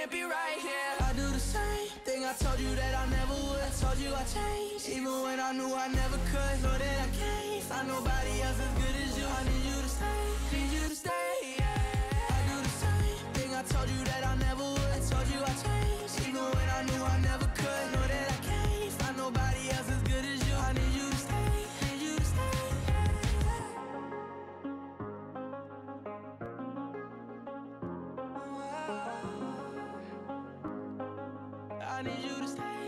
Can't be right here. I do the same thing I told you that I never would. I told you I changed, even when I knew I never could. Know that I can't find nobody else as good as you. I need you to stay. I need you to stay.